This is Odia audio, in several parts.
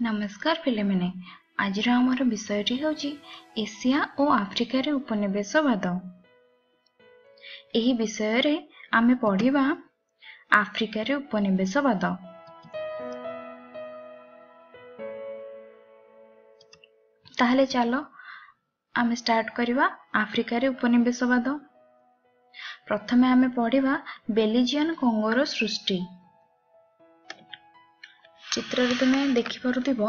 ନମସ୍କାର ପିଲାମାନେ। ଆଜିର ଆମର ବିଷୟଟି ହେଉଛି ଏସିଆ ଓ ଆଫ୍ରିକାରେ ଉପନିବେଶବାଦ। ଏହି ବିଷୟରେ ଆମେ ପଢ଼ିବା ଆଫ୍ରିକାରେ ଉପନିବେଶବାଦ। ତାହେଲେ ଚାଲ ଆମେ ଷ୍ଟାର୍ଟ କରିବା ଆଫ୍ରିକାରେ ଉପନିବେଶବାଦ। ପ୍ରଥମେ ଆମେ ପଢ଼ିବା ବେଲିଜିଆନ କଙ୍ଗୋର ସୃଷ୍ଟି। ଚିତ୍ରରେ ତୁମେ ଦେଖିପାରୁଥିବ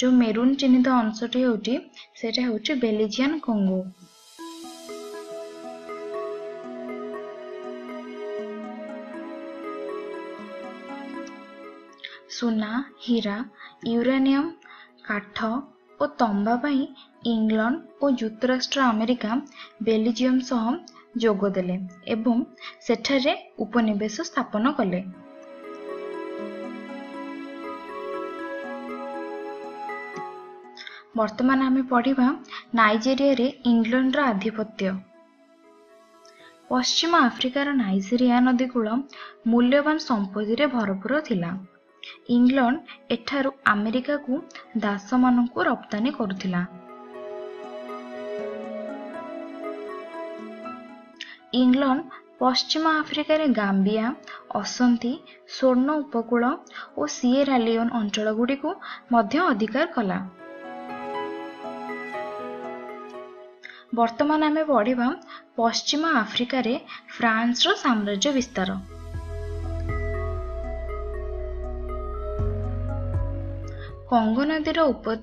ଯୋଉ ମେରୁନ୍ ଚିହ୍ନିତ ଅଂଶଟି ହେଉଛି ସେଇଟା ହେଉଛି ବେଲିଜିଆନ କଙ୍ଗୋ। ସୁନା ହୀରା ୟୁରାନିୟମ କାଠ ଓ ତମ୍ବା ପାଇଁ ଇଂଲଣ୍ଡ ଓ ଯୁକ୍ତରାଷ୍ଟ୍ର ଆମେରିକା ବେଲିଜିୟମ ସହ ଯୋଗ ଦେଲେ ଏବଂ ସେଠାରେ ଉପନିବେଶ ସ୍ଥାପନ କଲେ। ବର୍ତ୍ତମାନ ଆମେ ପଢ଼ିବା ନାଇଜେରିଆରେ ଇଂଲଣ୍ଡର ଆଧିପତ୍ୟ। ପଶ୍ଚିମ ଆଫ୍ରିକାର ନାଇଜେରିଆ ନଦୀକୂଳ ମୂଲ୍ୟବାନ ସମ୍ପତ୍ତିରେ ଭରପୁର ଥିଲା। ଇଂଲଣ୍ଡ ଏଠାରୁ ଆମେରିକାକୁ ଦାସମାନଙ୍କୁ ରପ୍ତାନି କରୁଥିଲା। ଇଂଲଣ୍ଡ ପଶ୍ଚିମ ଆଫ୍ରିକାରେ ଗାମ୍ବିଆ ଅସନ୍ତି ସ୍ୱର୍ଣ୍ଣ ଉପକୂଳ ଓ ସିଏରାଲିଓନ ଅଞ୍ଚଳଗୁଡ଼ିକୁ ମଧ୍ୟ ଅଧିକାର କଲା। ବର୍ତ୍ତମାନ ଆମେ ପଢ଼ିବା ପଶ୍ଚିମ ଆଫ୍ରିକାରେ ଫ୍ରାନ୍ସର ସାମ୍ରାଜ୍ୟ ବିସ୍ତାର କଙ୍ଗୋ ନଦୀର ଉପ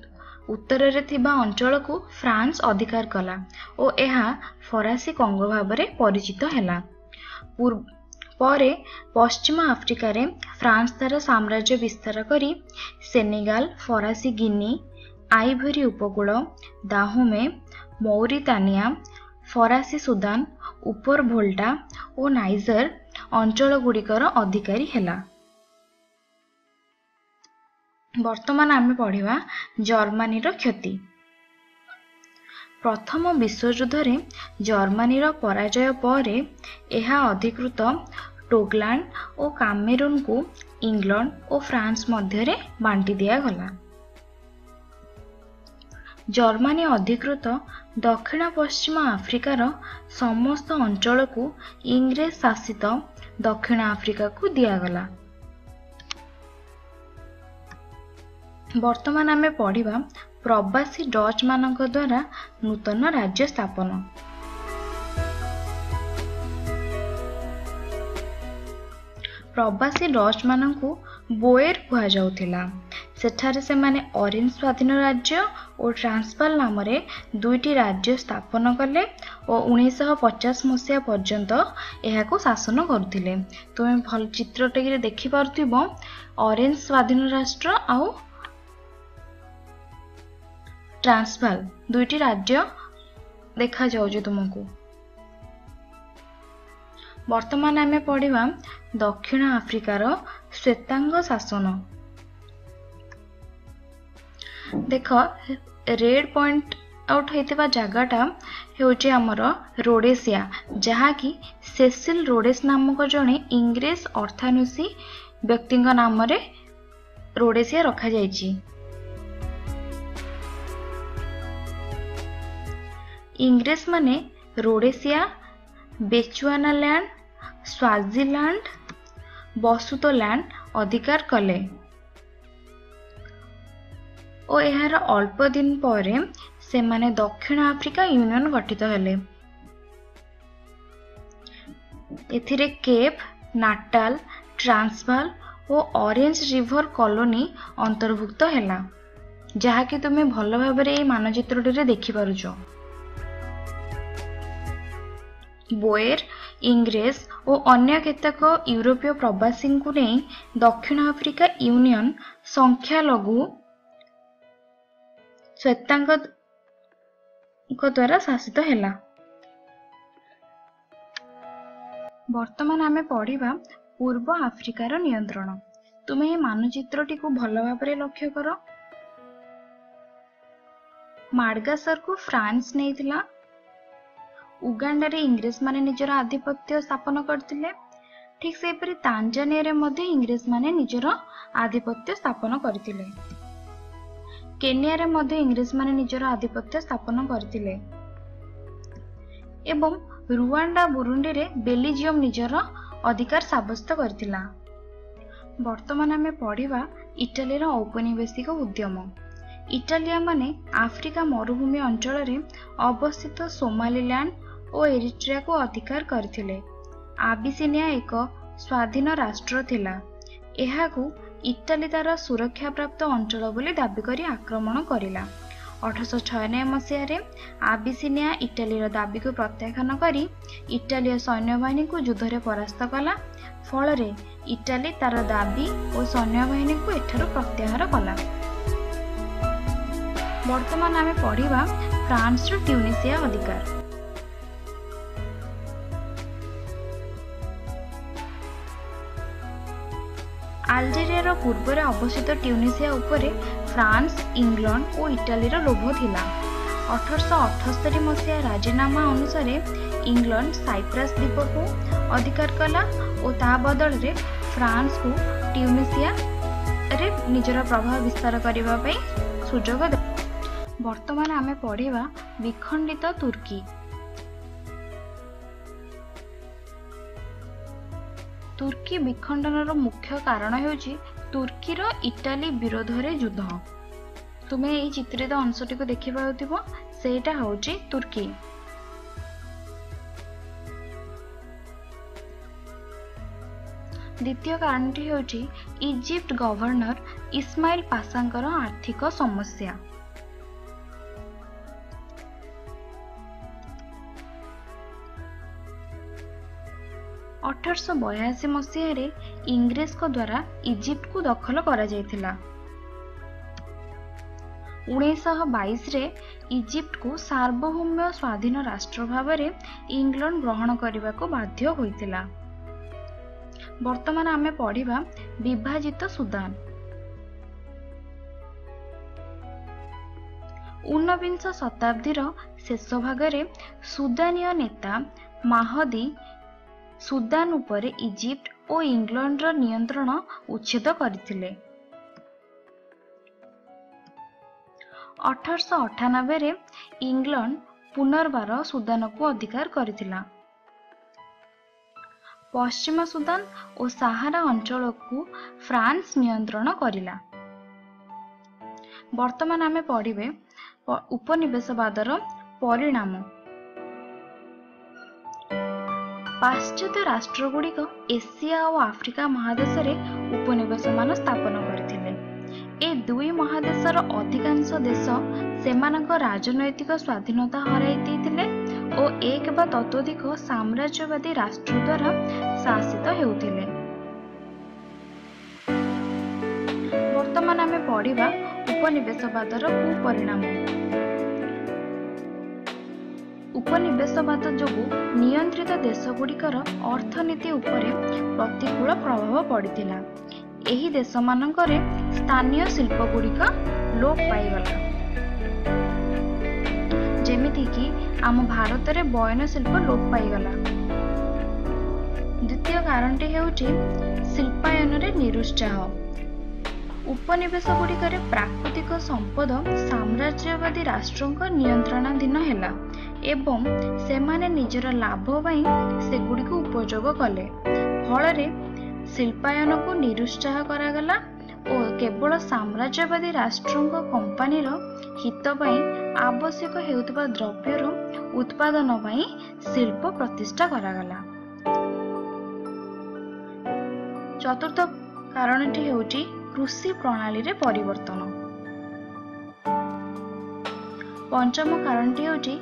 ଉତ୍ତରରେ ଥିବା ଅଞ୍ଚଳକୁ ଫ୍ରାନ୍ସ ଅଧିକାର କଲା ଓ ଏହା ଫରାସୀ କଙ୍ଗୋ ଭାବରେ ପରିଚିତ ହେଲା। ପରେ ପଶ୍ଚିମ ଆଫ୍ରିକାରେ ଫ୍ରାନ୍ସ ତାର ସାମ୍ରାଜ୍ୟ ବିସ୍ତାର କରି ସେନେଗାଲ ଫରାସୀ ଗିନି ଆଇଭରି ଉପକୂଳ ଦାହୁମେ ମୌରିତାନିଆ ଫରାସୀ ସୁଦାନ ଉପର ଭୋଲ୍ଟା ଓ ନାଇଜର ଅଞ୍ଚଳଗୁଡ଼ିକର ଅଧିକାରୀ ହେଲା। ବର୍ତ୍ତମାନ ଆମେ ପଢ଼ିବା ଜର୍ମାନୀର କ୍ଷତି। ପ୍ରଥମ ବିଶ୍ୱଯୁଦ୍ଧରେ ଜର୍ମାନୀର ପରାଜୟ ପରେ ଏହା ଅଧିକୃତ ଟୋଗଲାଣ୍ଡ ଓ କାମେରୁନକୁ ଇଂଲଣ୍ଡ ଓ ଫ୍ରାନ୍ସ ମଧ୍ୟରେ ବାଣ୍ଟି ଦିଆଗଲା। ଜର୍ମାନୀ ଅଧିକୃତ ଦକ୍ଷିଣ ପଶ୍ଚିମ ଆଫ୍ରିକାର ସମସ୍ତ ଅଞ୍ଚଳକୁ ଇଂରେଜ ଶାସିତ ଦକ୍ଷିଣ ଆଫ୍ରିକାକୁ ଦିଆଗଲା। ବର୍ତ୍ତମାନ ଆମେ ପଢ଼ିବା ପ୍ରବାସୀ ଡଚ୍ ମାନଙ୍କ ଦ୍ୱାରା ନୂତନ ରାଜ୍ୟ ସ୍ଥାପନ। ପ୍ରବାସୀ ଡଚ୍ ମାନଙ୍କୁ ବୋଏର କୁହାଯାଉଥିଲା। ସେଠାରେ ସେମାନେ ଅରେଞ୍ଜ ସ୍ୱାଧୀନ ରାଜ୍ୟ ଓ ଟ୍ରାନ୍ସପାଲ ନାମରେ ଦୁଇଟି ରାଜ୍ୟ ସ୍ଥାପନ କଲେ ଓ ଉଣେଇଶହ ପଚାଶ ମସିହା ପର୍ଯ୍ୟନ୍ତ ଏହାକୁ ଶାସନ କରୁଥିଲେ। ତୁମେ ଭଲ ଚିତ୍ରଟିରେ ଦେଖିପାରୁଥିବ। ଅରେଞ୍ଜ ସ୍ୱାଧୀନ ରାଷ୍ଟ୍ର ଆଉ ଟ୍ରାନ୍ସଭାଲ ଦୁଇଟି ରାଜ୍ୟ ଦେଖାଯାଉଛି ତୁମକୁ। ବର୍ତ୍ତମାନ ଆମେ ପଢ଼ିବା ଦକ୍ଷିଣ ଆଫ୍ରିକାର ଶ୍ୱେତାଙ୍ଗ ଶାସନ। ଦେଖ ରେଡ୍ ପଏଣ୍ଟ ଆଉଟ୍ ହେଇଥିବା ଜାଗାଟା ହେଉଛି ଆମର ରୋଡେସିଆ ଯାହାକି ସେସିଲ ରୋଡେସ୍ ନାମକ ଜଣେ ଇଂରେଜ ଅର୍ଥାନ୍ୱେଷୀ ବ୍ୟକ୍ତିଙ୍କ ନାମରେ ରୋଡେସିଆ ରଖାଯାଇଛି। ଇଂରେଜମାନେ ରୋଡେସିଆ ବେଚୁଆନାଲ୍ୟାଣ୍ଡ ସ୍ୱାଜିଲାଣ୍ଡ ବସୁତଲ୍ୟାଣ୍ଡ ଅଧିକାର କଲେ। ଓ ଏହାର ଅଳ୍ପ ଦିନ ପରେ ସେମାନେ ଦକ୍ଷିଣ ଆଫ୍ରିକା ୟୁନିୟନ ଗଠିତ ହେଲେ। ଏଥିରେ କେପ୍ ନାଟାଲ ଟ୍ରାନ୍ସଭାଲ ଓ ଅରେଞ୍ଜ ରିଭର କଲୋନି ଅନ୍ତର୍ଭୁକ୍ତ ହେଲା ଯାହାକି ତୁମେ ଭଲ ଭାବରେ ଏହି ମାନଚିତ୍ରଟିରେ ଦେଖିପାରୁଛ। ବୋଏର ଇଂରେଜ ଓ ଅନ୍ୟ କେତେକ ୟୁରୋପୀୟ ପ୍ରବାସୀଙ୍କୁ ନେଇ ଦକ୍ଷିଣ ଆଫ୍ରିକା ୟୁନିୟନ ସଂଖ୍ୟାଲଘୁ ଶ୍ୱେତାଙ୍କ ଦ୍ୱାରା ଶାସିତ ହେଲା। ବର୍ତ୍ତମାନ ଆମେ ପଢ଼ିବା ପୂର୍ବ ଆଫ୍ରିକାର ନିୟନ୍ତ୍ରଣ। ତୁମେ ଏହି ମାନଚିତ୍ରଟିକୁ ଭଲ ଭାବରେ ଲକ୍ଷ୍ୟ କର। ମାଡଗାସରକୁ ଫ୍ରାନ୍ସ ନେଇଥିଲା। ଉଗାଣ୍ଡାରେ ଇଂରେଜମାନେ ନିଜର ଆଧିପତ୍ୟ ସ୍ଥାପନ କରିଥିଲେ। ଠିକ୍ ସେହିପରି ତାଞ୍ଜାନିଆରେ ମଧ୍ୟ ଇଂରେଜମାନେ ନିଜର ଆଧିପତ୍ୟ ସ୍ଥାପନ କରିଥିଲେ। କେନିଆରେ ମଧ୍ୟ ଇଂରେଜମାନେ ନିଜର ଆଧିପତ୍ୟ ସ୍ଥାପନ କରିଥିଲେ। ଏବଂ ରୁଆଣ୍ଡା ବୁରୁଣ୍ଡିରେ ବେଲିଜିୟମ ନିଜର ଅଧିକାର ସାବ୍ୟସ୍ତ କରିଥିଲା। ବର୍ତ୍ତମାନ ଆମେ ପଢିବା ଇଟାଲୀର ଔପନିବେଶିକ ଉଦ୍ୟମ। ଇଟାଲିଆମାନେ ଆଫ୍ରିକା ମରୁଭୂମି ଅଞ୍ଚଳରେ ଅବସ୍ଥିତ ସୋମାଲିଲ୍ୟାଣ୍ଡ ଓ ଏରିଟ୍ରିଆକୁ ଅଧିକାର କରିଥିଲେ। ଆବିସିନିଆ ଏକ ସ୍ୱାଧୀନ ରାଷ୍ଟ୍ର ଥିଲା। ଏହାକୁ ଇଟାଲୀ ତାର ସୁରକ୍ଷାପ୍ରାପ୍ତ ଅଞ୍ଚଳ ବୋଲି ଦାବି କରି ଆକ୍ରମଣ କରିଲା। ଅଠରଶହ ଛୟାନବେ ମସିହାରେ ଆବିସିନିଆ ଇଟାଲୀର ଦାବିକୁ ପ୍ରତ୍ୟାଖ୍ୟାନ କରି ଇଟାଲୀୟ ସୈନ୍ୟବାହିନୀକୁ ଯୁଦ୍ଧରେ ପରାସ୍ତ କଲା। ଫଳରେ ଇଟାଲୀ ତାର ଦାବି ଓ ସୈନ୍ୟବାହିନୀକୁ ଏଠାରୁ ପ୍ରତ୍ୟାହାର କଲା। ବର୍ତ୍ତମାନ ଆମେ ପଢିବା ଫ୍ରାନ୍ସର ଟ୍ୟୁନିସିଆ ଅଧିକାର। ଆଲଜେରିଆର ପୂର୍ବରେ ଅବସ୍ଥିତ ଟ୍ୟୁନିସିଆ ଉପରେ ଫ୍ରାନ୍ସ ଇଂଲଣ୍ଡ ଓ ଇଟାଲୀର ଲୋଭ ଥିଲା। ଅଠରଶହ ଅଠସ୍ତରୀ ମସିହା ରାଜିନାମା ଅନୁସାରେ ଇଂଲଣ୍ଡ ସାଇପ୍ରାସ ଦ୍ୱୀପକୁ ଅଧିକାର କଲା ଓ ତା ବଦଳରେ ଫ୍ରାନ୍ସକୁ ଟ୍ୟୁନିସିଆରେ ନିଜର ପ୍ରଭାବ ବିସ୍ତାର କରିବା ପାଇଁ ସୁଯୋଗ ଦେଲା। ବର୍ତ୍ତମାନ ଆମେ ପଢିବା ବିଖଣ୍ଡିତ ତୁର୍କୀ। ତୁର୍କୀ ବିଖଣ୍ଡନର ମୁଖ୍ୟ କାରଣ ହେଉଛି ତୁର୍କୀର ଇଟାଲୀ ବିରୋଧରେ ଯୁଦ୍ଧ ତୁମେ ଏହି ଚିତ୍ରିତ ଅଂଶଟିକୁ ଦେଖିପାରୁଥିବ ସେଇଟା ହେଉଛି ତୁର୍କୀ ଦ୍ୱିତୀୟ କାରଣଟି ହେଉଛି ଇଜିପ୍ଟ ଗଭର୍ଣ୍ଣର ଇସମାଇଲ ପାସାଙ୍କର ଆର୍ଥିକ ସମସ୍ୟା ଅଠରଶହ ବୟାଅଶୀ ମସିହାରେ ଇଂରେଜଙ୍କ ଦ୍ୱାରା ଇଜିପ୍ଟକୁ ଦଖଲ କରାଯାଇଥିଲା। ଉଣେଇଶହ ବାଇଶରେ ଇଜିପ୍ଟକୁ ସାର୍ବଭୌମ ସ୍ୱାଧୀନ ରାଷ୍ଟ୍ର ଭାବରେ ଇଂଲଣ୍ଡ ଗ୍ରହଣ କରିବାକୁ ବାଧ୍ୟ ହୋଇଥିଲା। ବର୍ତ୍ତମାନ ଆମେ ପଢିବା ବିଭାଜିତ ସୁଦାନ। ଊନବିଂଶ ଶତାବ୍ଦୀର ଶେଷ ଭାଗରେ ସୁଦାନୀୟ ନେତା ମାହଦି ସୁଦାନ ଉପରେ ଇଜିପ୍ଟ ଓ ଇଂଲଣ୍ଡର ନିୟନ୍ତ୍ରଣ ଉଚ୍ଛେଦ କରିଥିଲେ। ଅଠରଶହ ଅଠାନବେରେ ଇଂଲଣ୍ଡ ପୁନର୍ବାର ସୁଦାନକୁ ଅଧିକାର କରିଥିଲା। ପଶ୍ଚିମ ସୁଦାନ ଓ ସାହାରା ଅଞ୍ଚଳକୁ ଫ୍ରାନ୍ସ ନିୟନ୍ତ୍ରଣ କରିଲା। ବର୍ତ୍ତମାନ ଆମେ ପଢିବେ ଉପନିବେଶବାଦର ପରିଣାମ। ପାଶ୍ଚାତ୍ୟ ରାଷ୍ଟ୍ରଗୁଡ଼ିକ ଏସିଆ ଓ ଆଫ୍ରିକା ମହାଦେଶରେ ଉପନିବେଶମାନ ସ୍ଥାପନ କରିଥିଲେ ଏ ଦୁଇ ମହାଦେଶର ଅଧିକାଂଶ ଦେଶ ସେମାନଙ୍କ ରାଜନୈତିକ ସ୍ୱାଧୀନତା ହରାଇ ଦେଇଥିଲେ ଓ ଏକ ବା ତତୋଧିକ ସାମ୍ରାଜ୍ୟବାଦୀ ରାଷ୍ଟ୍ର ଦ୍ୱାରା ଶାସିତ ହେଉଥିଲେ। ବର୍ତ୍ତମାନ ଆମେ ପଢିବା ଉପନିବେଶବାଦର କୁପରିଣାମ। ଉପନିବେଶବାଦ ଯୋଗୁଁ ନିୟନ୍ତ୍ରିତ ଦେଶଗୁଡ଼ିକର ଅର୍ଥନୀତି ଉପରେ ପ୍ରତିକୂଳ ପ୍ରଭାବ ପଡ଼ିଥିଲା। ଏହି ଦେଶମାନଙ୍କରେ ସ୍ଥାନୀୟ ଶିଳ୍ପଗୁଡ଼ିକ ଲୋପ ପାଇଗଲା। ଯେମିତିକି ଆମ ଭାରତରେ ବୟନ ଶିଳ୍ପ ଲୋପ ପାଇଗଲା। ଦ୍ୱିତୀୟ କାରଣଟି ହେଉଛି ଶିଳ୍ପାୟନରେ ନିରୁତ୍ସାହ। ଉପନିବେଶଗୁଡ଼ିକରେ ପ୍ରାକୃତିକ ସମ୍ପଦ ସାମ୍ରାଜ୍ୟବାଦୀ ରାଷ୍ଟ୍ରଙ୍କ ନିୟନ୍ତ୍ରଣାଧୀନ ହେଲା। ଏବଂ ସେମାନେ ନିଜର ଲାଭ ପାଇଁ ସେଗୁଡ଼ିକୁ ଉପଯୋଗ କଲେ। ଫଳରେ ଶିଳ୍ପାୟନକୁ ନିରୁତ୍ସାହ କରାଗଲା ଓ କେବଳ ସାମ୍ରାଜ୍ୟବାଦୀ ରାଷ୍ଟ୍ରଙ୍କ କମ୍ପାନୀର ହିତ ପାଇଁ ଆବଶ୍ୟକ ହେଉଥିବା ଦ୍ରବ୍ୟର ଉତ୍ପାଦନ ପାଇଁ ଶିଳ୍ପ ପ୍ରତିଷ୍ଠା କରାଗଲା। ଚତୁର୍ଥ କାରଣଟି ହେଉଛି କୃଷି ପ୍ରଣାଳୀରେ ପରିବର୍ତ୍ତନ। ପଞ୍ଚମ କାରଣଟି ହେଉଛି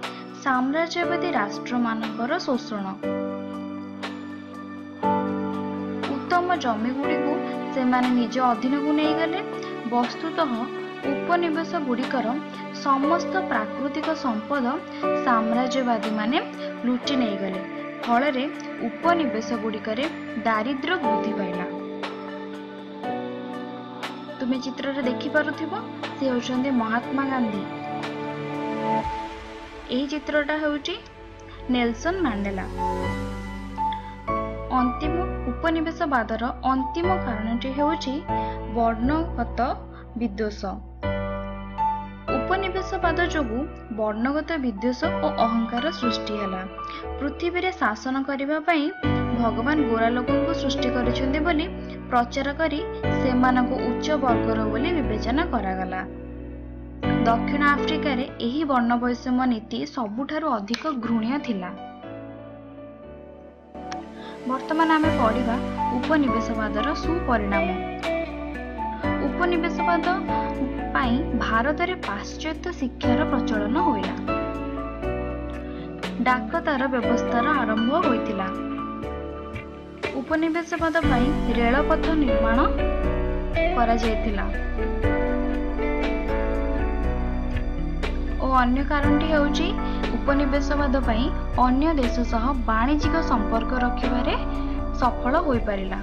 ସାମ୍ରାଜ୍ୟବାଦୀ ରାଷ୍ଟ୍ରମାନଙ୍କର ଶୋଷଣ। ଉତ୍ତମ ଜମିଗୁଡ଼ିକୁ ସେମାନେ ନିଜ ଅଧୀନକୁ ନେଇଗଲେ। ବସ୍ତୁତଃ ଉପନିବେଶ ଗୁଡ଼ିକର ସମସ୍ତ ପ୍ରାକୃତିକ ସମ୍ପଦ ସାମ୍ରାଜ୍ୟବାଦୀମାନେ ଲୁଚି ନେଇଗଲେ। ଫଳରେ ଉପନିବେଶ ଗୁଡ଼ିକରେ ଦାରିଦ୍ର୍ୟ ବୃଦ୍ଧି ପାଇଲା। ତୁମେ ଚିତ୍ରରେ ଦେଖିପାରୁଥିବ ସେ ହେଉଛନ୍ତି ମହାତ୍ମା ଗାନ୍ଧୀ। ଏହି ଚିତ୍ରଟା ହେଉଛି ନେଲସନ ମାଣ୍ଡେଲା। ଅନ୍ତିମ ଉପନିବେଶବାଦର ଅନ୍ତିମ କାରଣଟି ହେଉଛି ବର୍ଣ୍ଣଗତ ବିଦ୍ୱେଷ। ଉପନିବେଶବାଦ ଯୋଗୁଁ ବର୍ଣ୍ଣଗତ ବିଦ୍ୱେଷ ଓ ଅହଙ୍କାର ସୃଷ୍ଟି ହେଲା। ପୃଥିବୀରେ ଶାସନ କରିବା ପାଇଁ ଭଗବାନ ଗୋରା ଲୋକଙ୍କୁ ସୃଷ୍ଟି କରିଛନ୍ତି ବୋଲି ପ୍ରଚାର କରି ସେମାନଙ୍କୁ ଉଚ୍ଚ ବର୍ଗର ବୋଲି ବିବେଚନା କରାଗଲା। ଦକ୍ଷିଣ ଆଫ୍ରିକାରେ ଏହି ବର୍ଣ୍ଣବୈଷମ୍ୟ ନୀତି ସବୁଠାରୁ ଅଧିକ ଘୃଣ୍ୟ ଥିଲା। ବର୍ତ୍ତମାନ ଆମେ ପଢିବା ଉପନିବେଶବାଦର ସୁପରିଣାମ। ଉପନିବେଶବାଦ ପାଇଁ ଭାରତରେ ପାଶ୍ଚାତ୍ୟ ଶିକ୍ଷାର ପ୍ରଚଳନ ହୋଇଲା। ଡାକତାର ବ୍ୟବସ୍ଥାର ଆରମ୍ଭ ହୋଇଥିଲା। ଉପନିବେଶବାଦ ପାଇଁ ରେଳପଥ ନିର୍ମାଣ କରାଯାଇଥିଲା। ଓ ଅନ୍ୟ କାରଣଟି ହେଉଛି ଉପନିବେଶବାଦ ପାଇଁ ଅନ୍ୟ ଦେଶ ସହ ବାଣିଜ୍ୟିକ ସମ୍ପର୍କ ରଖିବାରେ ସଫଳ ହୋଇପାରିଲା।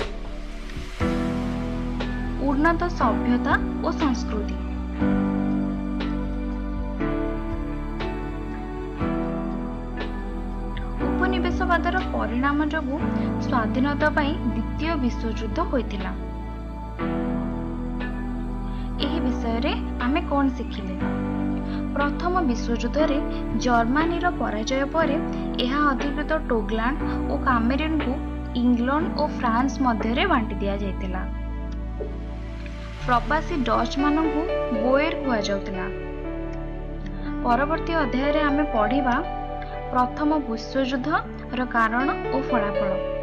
ଉନ୍ନତ ସଭ୍ୟତା ଓ ସଂସ୍କୃତି। ଉପନିବେଶବାଦର ପରିଣାମ ଯୋଗୁଁ ସ୍ୱାଧୀନତା ପାଇଁ ଦ୍ୱିତୀୟ ବିଶ୍ୱଯୁଦ୍ଧ ହୋଇଥିଲା। ଏହି ବିଷୟରେ ଆମେ କଣ ଶିଖିଲେ? ପ୍ରଥମ ବିଶ୍ୱଯୁଦ୍ଧରେ ଜର୍ମାନୀର ପରାଜୟ ପରେ ଏହା ଅଧିକୃତ ଟୋଗଲାଣ୍ଡ ଓ କାମେରୁନକୁ ଇଂଲଣ୍ଡ ଓ ଫ୍ରାନ୍ସ ମଧ୍ୟରେ ବାଣ୍ଟି ଦିଆଯାଇଥିଲା। ପ୍ରବାସୀ ଡଚମାନଙ୍କୁ ବୋଏର କୁହାଯାଉଥିଲା। ପରବର୍ତ୍ତୀ ଅଧ୍ୟାୟରେ ଆମେ ପଢିବା ପ୍ରଥମ ବିଶ୍ୱଯୁଦ୍ଧର କାରଣ ଓ ଫଳାଫଳ।